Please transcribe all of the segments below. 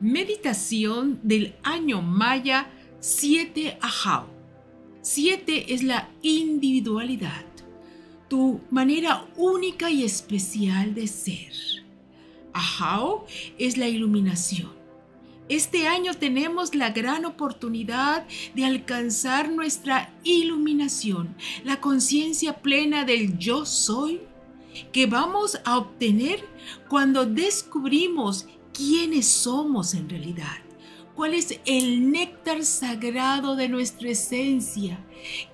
Meditación del año Maya 7 Ajao. 7 es la individualidad, tu manera única y especial de ser. Ajao es la iluminación. Este año tenemos la gran oportunidad de alcanzar nuestra iluminación, la conciencia plena del yo soy que vamos a obtener cuando descubrimos quiénes somos en realidad. ¿Cuál es el néctar sagrado de nuestra esencia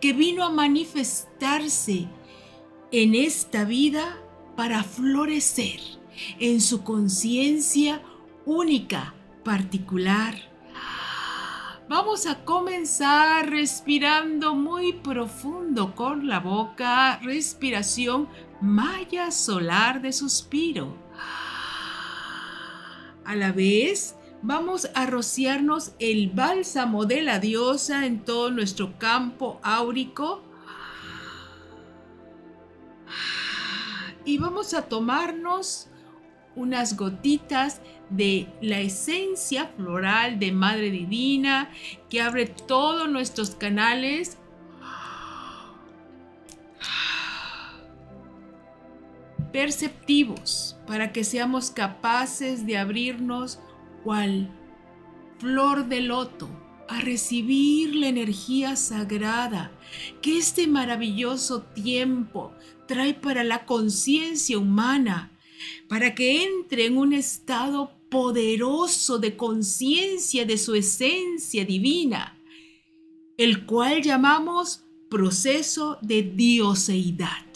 que vino a manifestarse en esta vida para florecer en su conciencia única, particular? Vamos a comenzar respirando muy profundo con la boca, respiración maya solar de suspiro. A la vez, vamos a rociarnos el bálsamo de la diosa en todo nuestro campo áurico. Y vamos a tomarnos unas gotitas de la esencia floral de Madre Divina que abre todos nuestros canales perceptivos para que seamos capaces de abrirnos cual flor de loto a recibir la energía sagrada que este maravilloso tiempo trae para la conciencia humana, para que entre en un estado poderoso de conciencia de su esencia divina, el cual llamamos proceso de dioseidad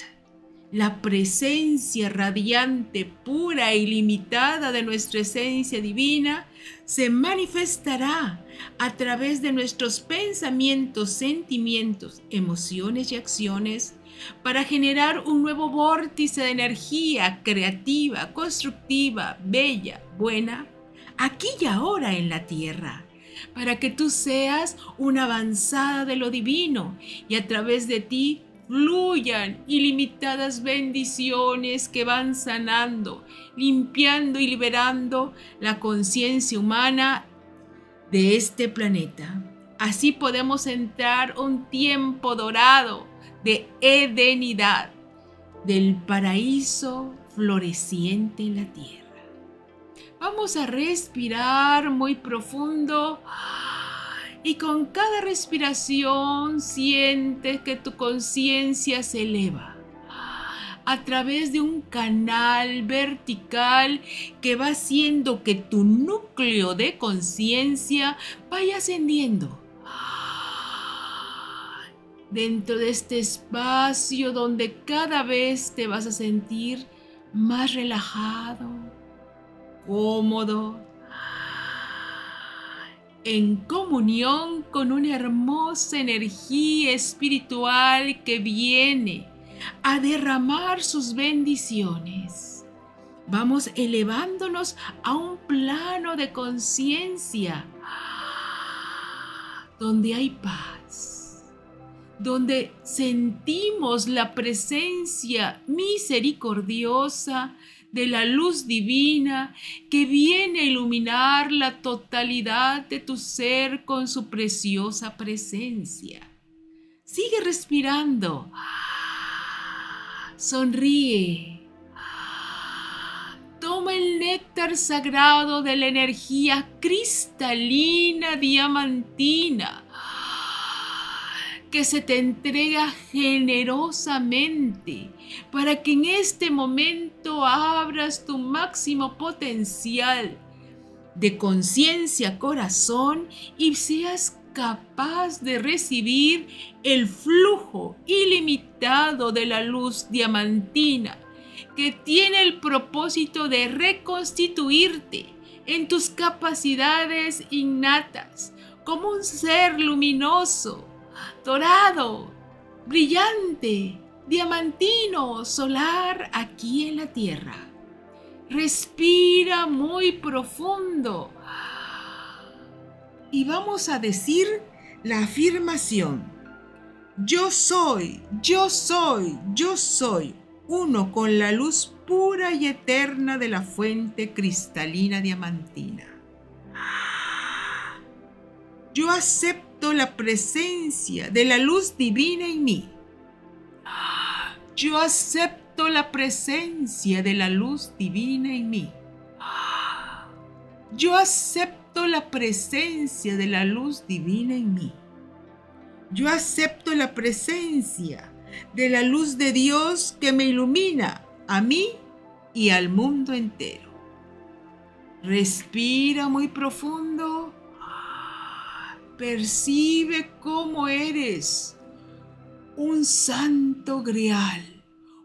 la presencia radiante, pura e ilimitada de nuestra esencia divina se manifestará a través de nuestros pensamientos, sentimientos, emociones y acciones para generar un nuevo vórtice de energía creativa, constructiva, bella, buena, aquí y ahora en la tierra para que tú seas una avanzada de lo divino y a través de ti fluyan ilimitadas bendiciones que van sanando, limpiando y liberando la conciencia humana de este planeta. Así podemos entrar un tiempo dorado de edenidad, del paraíso floreciente en la tierra. Vamos a respirar muy profundo y con cada respiración sientes que tu conciencia se eleva a través de un canal vertical que va haciendo que tu núcleo de conciencia vaya ascendiendo. Dentro de este espacio donde cada vez te vas a sentir más relajado, cómodo, en comunión con una hermosa energía espiritual que viene a derramar sus bendiciones. Vamos elevándonos a un plano de conciencia donde hay paz, donde sentimos la presencia misericordiosa de la luz divina que viene a iluminar la totalidad de tu ser con su preciosa presencia. Sigue respirando. Sonríe. Toma el néctar sagrado de la energía cristalina diamantina que se te entrega generosamente para que en este momento abras tu máximo potencial de conciencia, corazón y seas capaz de recibir el flujo ilimitado de la luz diamantina que tiene el propósito de reconstituirte en tus capacidades innatas como un ser luminoso dorado, brillante, diamantino, solar aquí en la tierra. Respira muy profundo. Y vamos a decir la afirmación. Yo soy, yo soy, yo soy uno con la luz pura y eterna de la fuente cristalina diamantina. Yo acepto la presencia de la luz divina en mí. Yo acepto la presencia de la luz divina en mí. Yo acepto la presencia de la luz divina en mí. Yo acepto la presencia de la luz de Dios que me ilumina a mí y al mundo entero. Respira muy profundo. Percibe cómo eres un santo grial,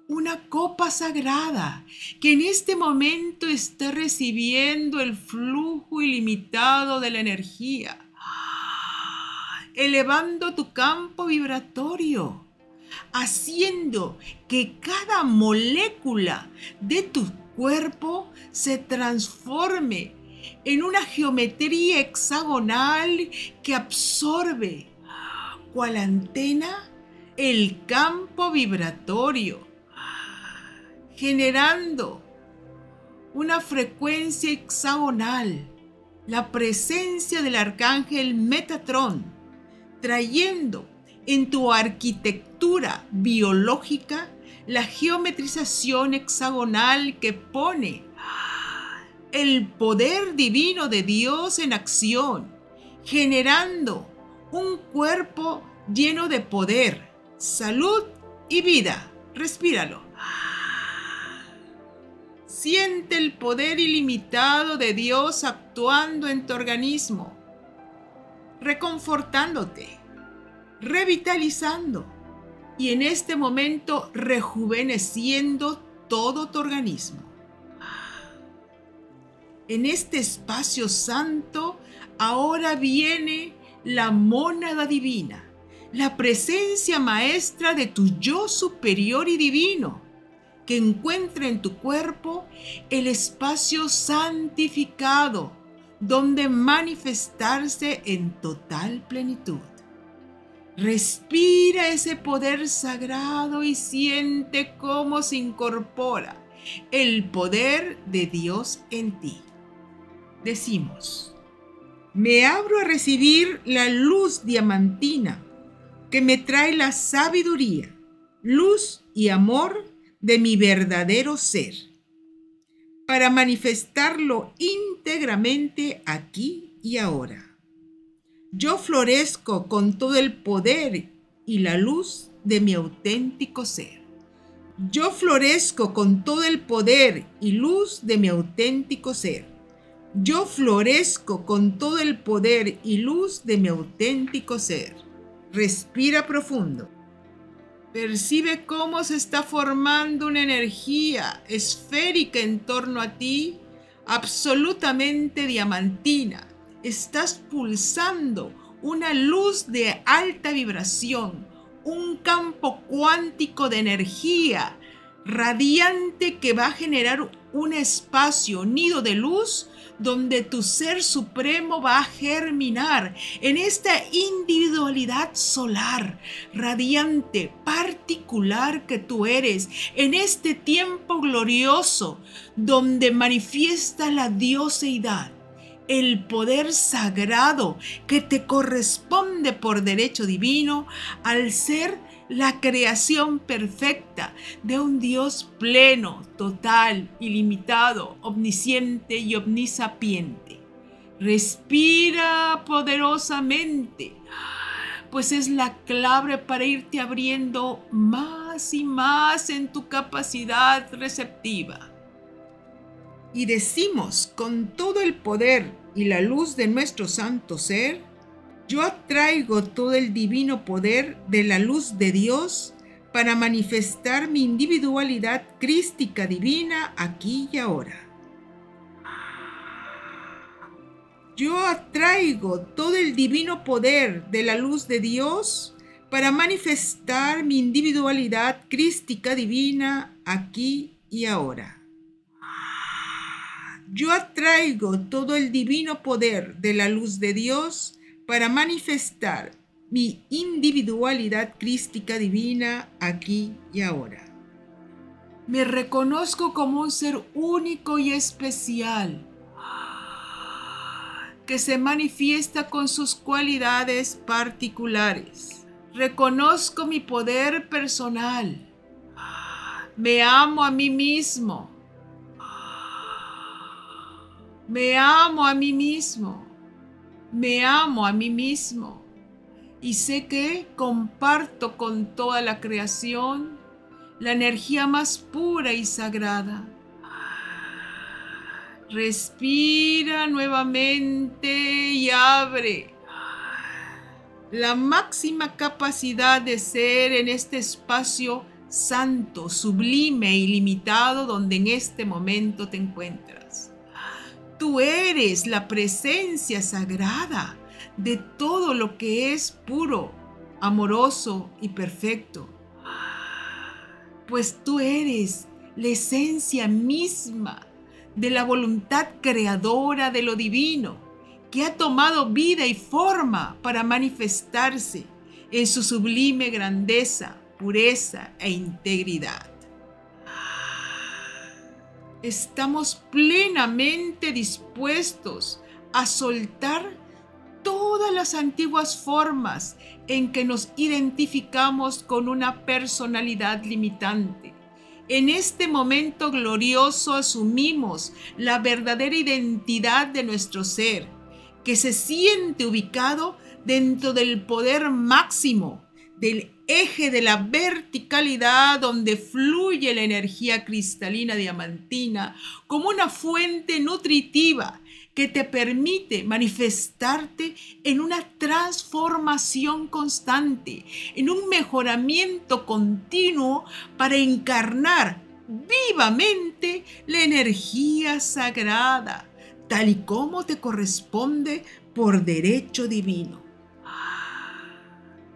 una copa sagrada que en este momento está recibiendo el flujo ilimitado de la energía, elevando tu campo vibratorio haciendo que cada molécula de tu cuerpo se transforme en una geometría hexagonal que absorbe, cual antena, el campo vibratorio, generando una frecuencia hexagonal, la presencia del arcángel Metatrón, trayendo en tu arquitectura biológica la geometrización hexagonal que pone el poder divino de Dios en acción, generando un cuerpo lleno de poder, salud y vida. Respíralo. Siente el poder ilimitado de Dios actuando en tu organismo, reconfortándote revitalizando y en este momento rejuveneciendo todo tu organismo. En este espacio santo ahora viene la mónada divina, la presencia maestra de tu yo superior y divino, que encuentra en tu cuerpo el espacio santificado donde manifestarse en total plenitud. Respira ese poder sagrado y siente cómo se incorpora el poder de Dios en ti. Decimos, me abro a recibir la luz diamantina que me trae la sabiduría, luz y amor de mi verdadero ser, para manifestarlo íntegramente aquí y ahora. Yo florezco con todo el poder y la luz de mi auténtico ser. Yo florezco con todo el poder y luz de mi auténtico ser. Yo florezco con todo el poder y luz de mi auténtico ser. Respira profundo. Percibe cómo se está formando una energía esférica en torno a ti, absolutamente diamantina estás pulsando una luz de alta vibración, un campo cuántico de energía radiante que va a generar un espacio, nido de luz, donde tu ser supremo va a germinar en esta individualidad solar, radiante, particular que tú eres, en este tiempo glorioso, donde manifiesta la dioseidad el poder sagrado que te corresponde por derecho divino al ser la creación perfecta de un Dios pleno, total, ilimitado, omnisciente y omnisapiente. Respira poderosamente, pues es la clave para irte abriendo más y más en tu capacidad receptiva y decimos con todo el poder y la luz de nuestro santo ser, yo atraigo todo el divino poder de la luz de Dios para manifestar mi individualidad crística divina aquí y ahora. Yo atraigo todo el divino poder de la luz de Dios para manifestar mi individualidad crística divina aquí y ahora. Yo atraigo todo el divino poder de la luz de Dios para manifestar mi individualidad crística divina aquí y ahora. Me reconozco como un ser único y especial. que se manifiesta con sus cualidades particulares. Reconozco mi poder personal. Me amo a mí mismo. Me amo a mí mismo. Me amo a mí mismo. Y sé que comparto con toda la creación la energía más pura y sagrada. Respira nuevamente y abre la máxima capacidad de ser en este espacio santo, sublime, ilimitado donde en este momento te encuentras. Tú eres la presencia sagrada de todo lo que es puro, amoroso y perfecto. Pues tú eres la esencia misma de la voluntad creadora de lo divino, que ha tomado vida y forma para manifestarse en su sublime grandeza, pureza e integridad. Estamos plenamente dispuestos a soltar todas las antiguas formas en que nos identificamos con una personalidad limitante. En este momento glorioso asumimos la verdadera identidad de nuestro ser, que se siente ubicado dentro del poder máximo del eje de la verticalidad donde fluye la energía cristalina diamantina como una fuente nutritiva que te permite manifestarte en una transformación constante, en un mejoramiento continuo para encarnar vivamente la energía sagrada, tal y como te corresponde por derecho divino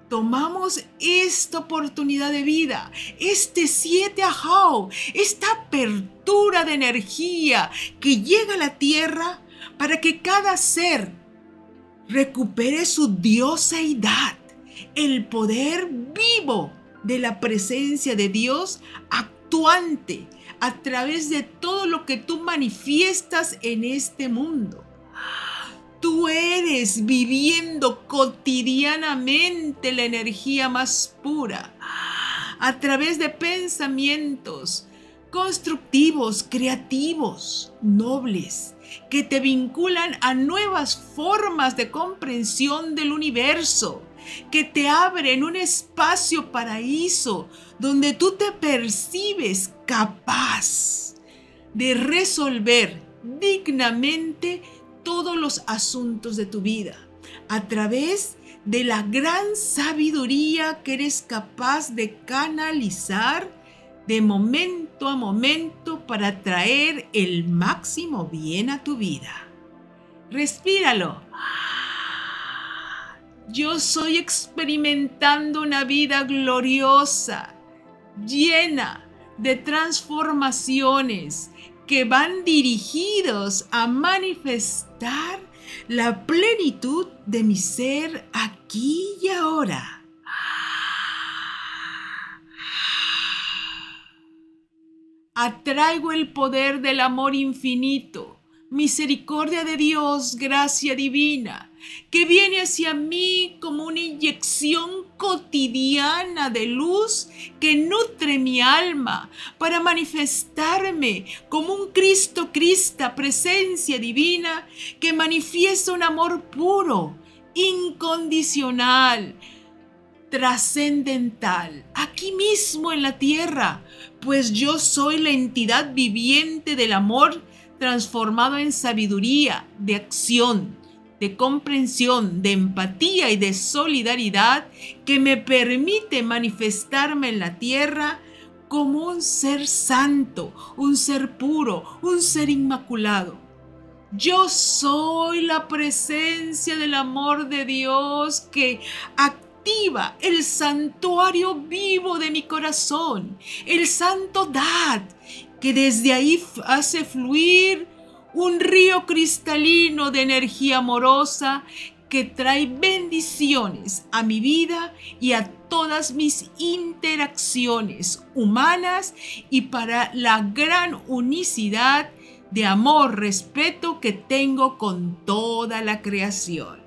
tomamos esta oportunidad de vida, este siete ajao, esta apertura de energía que llega a la tierra para que cada ser recupere su dioseidad, el poder vivo de la presencia de Dios actuante a través de todo lo que tú manifiestas en este mundo. Tú eres viviendo cotidianamente la energía más pura a través de pensamientos constructivos, creativos, nobles, que te vinculan a nuevas formas de comprensión del universo, que te abren un espacio paraíso donde tú te percibes capaz de resolver dignamente todos los asuntos de tu vida a través de la gran sabiduría que eres capaz de canalizar de momento a momento para traer el máximo bien a tu vida. Respíralo. Yo soy experimentando una vida gloriosa, llena de transformaciones que van dirigidos a manifestar la plenitud de mi ser aquí y ahora. Atraigo el poder del amor infinito misericordia de Dios, gracia divina, que viene hacia mí como una inyección cotidiana de luz que nutre mi alma para manifestarme como un Cristo Crista, presencia divina, que manifiesta un amor puro, incondicional, trascendental, aquí mismo en la tierra, pues yo soy la entidad viviente del amor transformado en sabiduría, de acción, de comprensión, de empatía y de solidaridad que me permite manifestarme en la tierra como un ser santo, un ser puro, un ser inmaculado. Yo soy la presencia del amor de Dios que activa el santuario vivo de mi corazón, el santo dad que desde ahí hace fluir un río cristalino de energía amorosa que trae bendiciones a mi vida y a todas mis interacciones humanas y para la gran unicidad de amor, respeto que tengo con toda la creación.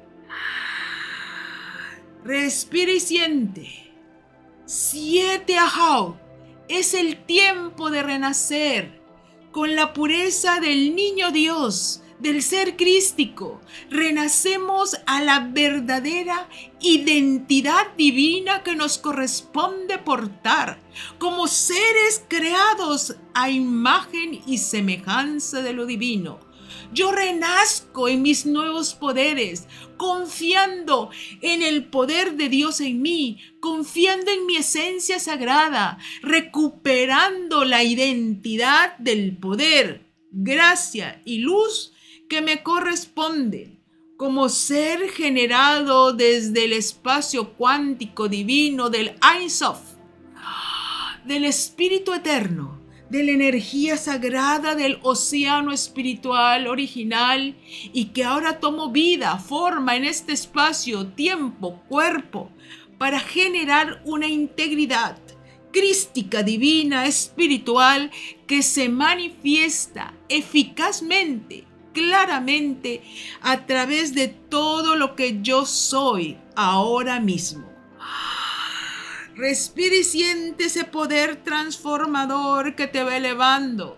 Respira y siente. Siete Ahau. Es el tiempo de renacer con la pureza del niño Dios del ser crístico, renacemos a la verdadera identidad divina que nos corresponde portar como seres creados a imagen y semejanza de lo divino. Yo renazco en mis nuevos poderes, confiando en el poder de Dios en mí, confiando en mi esencia sagrada, recuperando la identidad del poder, gracia y luz que me corresponde. Como ser generado desde el espacio cuántico divino del Ein del Espíritu Eterno, de la energía sagrada del océano espiritual original y que ahora tomo vida, forma en este espacio, tiempo, cuerpo, para generar una integridad crística, divina, espiritual, que se manifiesta eficazmente claramente a través de todo lo que yo soy ahora mismo. Respira y siente ese poder transformador que te va elevando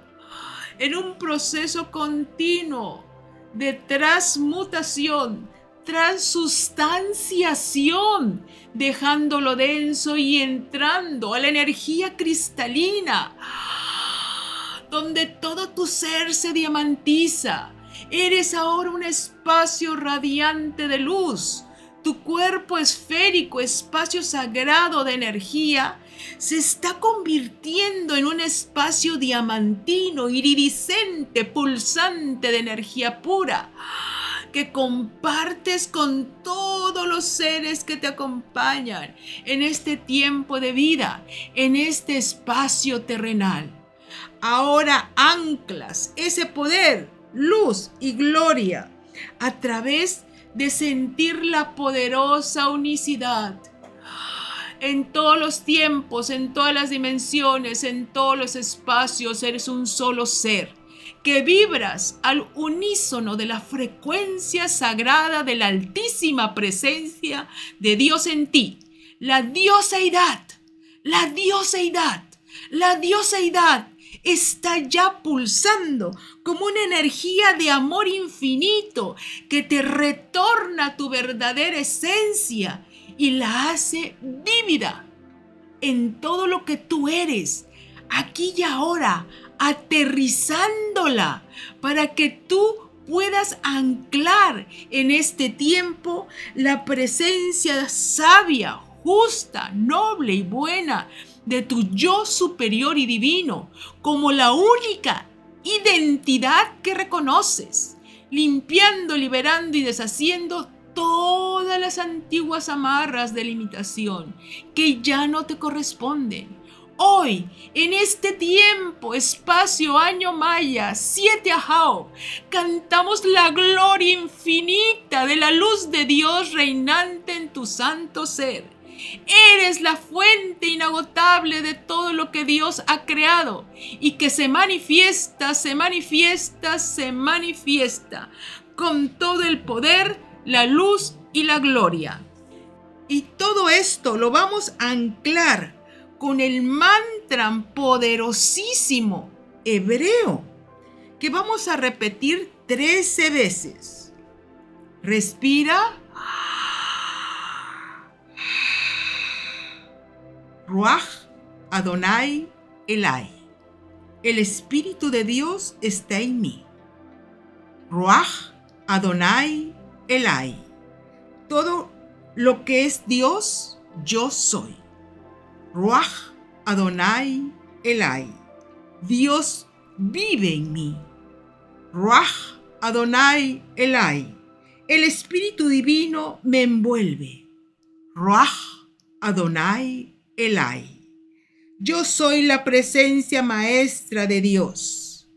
en un proceso continuo de transmutación, transustanciación, dejándolo denso y entrando a la energía cristalina, donde todo tu ser se diamantiza, Eres ahora un espacio radiante de luz. Tu cuerpo esférico, espacio sagrado de energía, se está convirtiendo en un espacio diamantino, iridiscente, pulsante de energía pura, que compartes con todos los seres que te acompañan en este tiempo de vida, en este espacio terrenal. Ahora anclas ese poder luz y gloria a través de sentir la poderosa unicidad. En todos los tiempos, en todas las dimensiones, en todos los espacios, eres un solo ser, que vibras al unísono de la frecuencia sagrada de la altísima presencia de Dios en ti, la dioseidad, la dioseidad, la dioseidad está ya pulsando como una energía de amor infinito que te retorna tu verdadera esencia y la hace vívida en todo lo que tú eres, aquí y ahora, aterrizándola para que tú puedas anclar en este tiempo la presencia sabia, justa, noble y buena de tu yo superior y divino como la única identidad que reconoces, limpiando, liberando y deshaciendo todas las antiguas amarras de limitación que ya no te corresponden. Hoy, en este tiempo, espacio, año maya, siete ajao, cantamos la gloria infinita de la luz de Dios reinante en tu santo ser Eres la fuente inagotable de todo lo que Dios ha creado y que se manifiesta, se manifiesta, se manifiesta con todo el poder, la luz y la gloria. Y todo esto lo vamos a anclar con el mantra poderosísimo hebreo que vamos a repetir 13 veces. Respira Ruach Adonai Elai. El Espíritu de Dios está en mí. Ruach Adonai Elai. Todo lo que es Dios, yo soy. Ruach Adonai Elai. Dios vive en mí. Ruach Adonai Elai. El Espíritu Divino me envuelve. Ruach Adonai Elai. Yo soy la presencia maestra de Dios.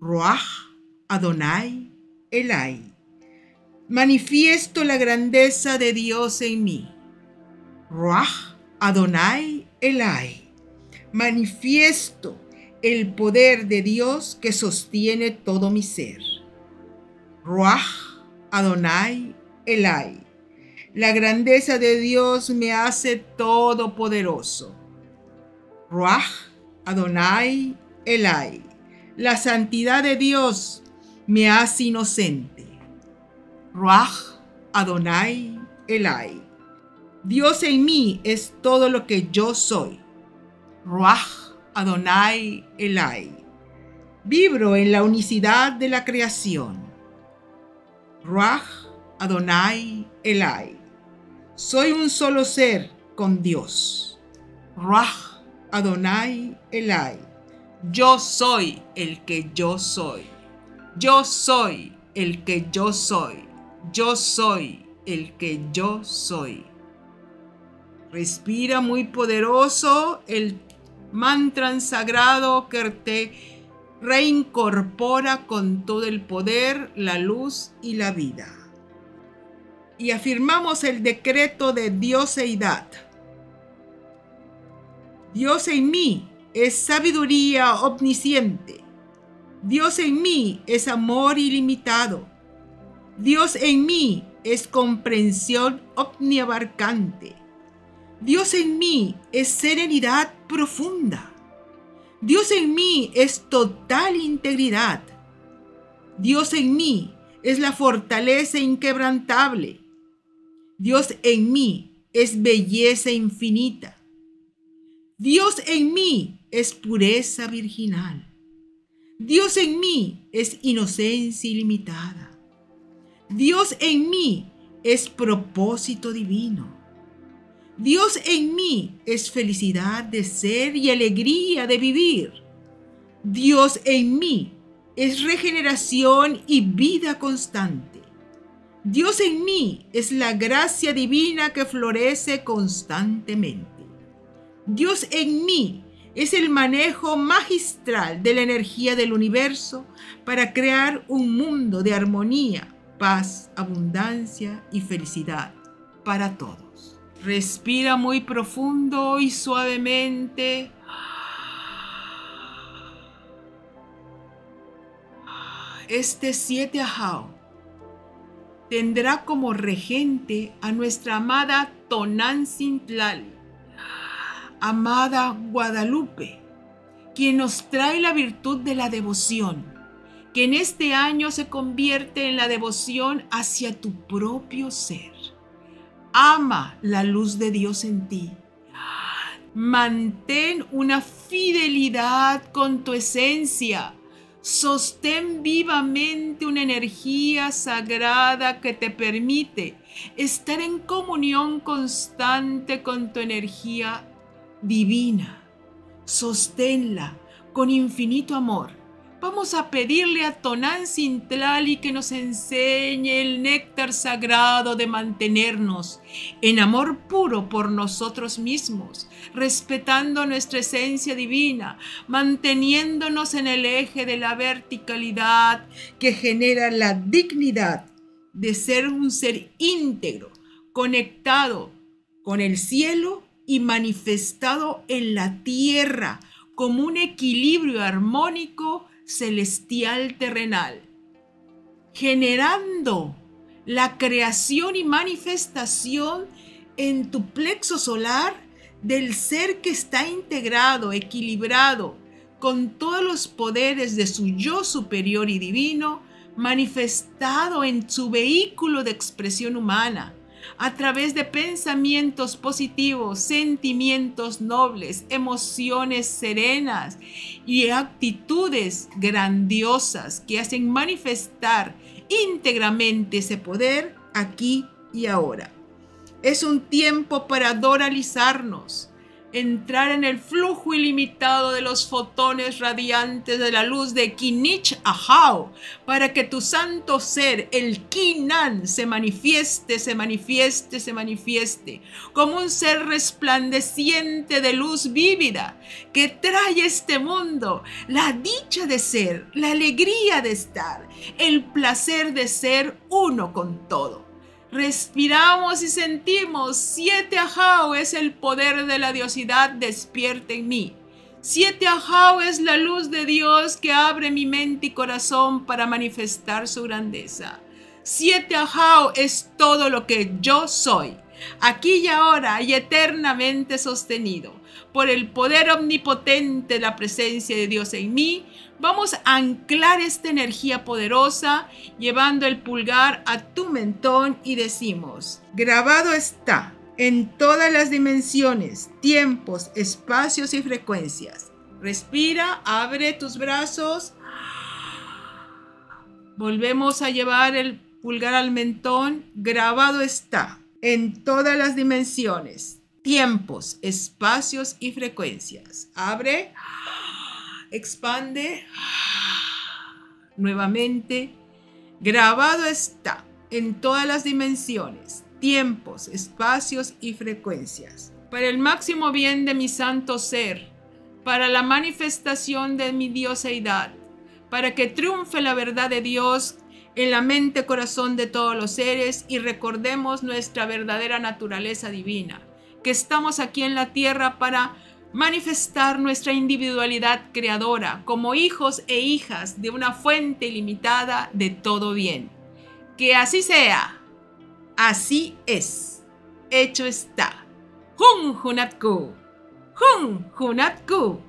Ruach Adonai Elai. Manifiesto la grandeza de Dios en mí. Ruach Adonai Elai. Manifiesto el poder de Dios que sostiene todo mi ser. Ruach Adonai Elai. La grandeza de Dios me hace todopoderoso. Ruach Adonai Elai. La santidad de Dios me hace inocente. Ruach Adonai Elai. Dios en mí es todo lo que yo soy. Ruach Adonai Elai. Vibro en la unicidad de la creación. Ruach Adonai Elai. Soy un solo ser con Dios. Ruach Adonai Elai. Yo soy el que yo soy. Yo soy el que yo soy. Yo soy el que yo soy. Respira muy poderoso el mantra sagrado que te reincorpora con todo el poder, la luz y la vida. Y afirmamos el decreto de Dioseidad. Dios en mí es sabiduría omnisciente. Dios en mí es amor ilimitado. Dios en mí es comprensión omniabarcante. Dios en mí es serenidad profunda. Dios en mí es total integridad. Dios en mí es la fortaleza inquebrantable. Dios en mí es belleza infinita. Dios en mí es pureza virginal. Dios en mí es inocencia ilimitada. Dios en mí es propósito divino. Dios en mí es felicidad de ser y alegría de vivir. Dios en mí es regeneración y vida constante. Dios en mí es la gracia divina que florece constantemente. Dios en mí es el manejo magistral de la energía del universo para crear un mundo de armonía, paz, abundancia y felicidad para todos. Respira muy profundo y suavemente. Este siete Ajao tendrá como regente a nuestra amada Tonantzin Tlali, amada Guadalupe, quien nos trae la virtud de la devoción, que en este año se convierte en la devoción hacia tu propio ser. Ama la luz de Dios en ti. Mantén una fidelidad con tu esencia. Sostén vivamente una energía sagrada que te permite estar en comunión constante con tu energía divina. Sosténla con infinito amor Vamos a pedirle a Tonán Sintlali que nos enseñe el néctar sagrado de mantenernos en amor puro por nosotros mismos, respetando nuestra esencia divina, manteniéndonos en el eje de la verticalidad que genera la dignidad de ser un ser íntegro, conectado con el cielo y manifestado en la tierra como un equilibrio armónico celestial terrenal, generando la creación y manifestación en tu plexo solar del ser que está integrado, equilibrado, con todos los poderes de su yo superior y divino, manifestado en su vehículo de expresión humana, a través de pensamientos positivos, sentimientos nobles, emociones serenas y actitudes grandiosas que hacen manifestar íntegramente ese poder aquí y ahora. Es un tiempo para doralizarnos, entrar en el flujo ilimitado de los fotones radiantes de la luz de Kinich Ahau, para que tu santo ser, el Kinan, se manifieste, se manifieste, se manifieste, como un ser resplandeciente de luz vívida, que trae este mundo la dicha de ser, la alegría de estar, el placer de ser uno con todo. Respiramos y sentimos. Siete ajao es el poder de la diosidad despierta en mí. Siete Ajao es la luz de Dios que abre mi mente y corazón para manifestar su grandeza. Siete Ajao es todo lo que yo soy, aquí y ahora y eternamente sostenido. Por el poder omnipotente de la presencia de Dios en mí, vamos a anclar esta energía poderosa llevando el pulgar a tu mentón y decimos, grabado está en todas las dimensiones, tiempos, espacios y frecuencias. Respira, abre tus brazos. Volvemos a llevar el pulgar al mentón. Grabado está en todas las dimensiones, tiempos, espacios y frecuencias. Abre, expande. Nuevamente, grabado está en todas las dimensiones, tiempos, espacios y frecuencias. Para el máximo bien de mi santo ser, para la manifestación de mi dioseidad, para que triunfe la verdad de Dios en la mente corazón de todos los seres y recordemos nuestra verdadera naturaleza divina, que estamos aquí en la tierra para manifestar nuestra individualidad creadora como hijos e hijas de una fuente ilimitada de todo bien. Que así sea. Así es. Hecho está. Hun Hunatku. Hun Hunatku.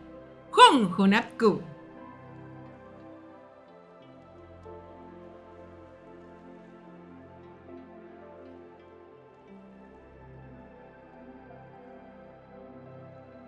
Hun Hunatku.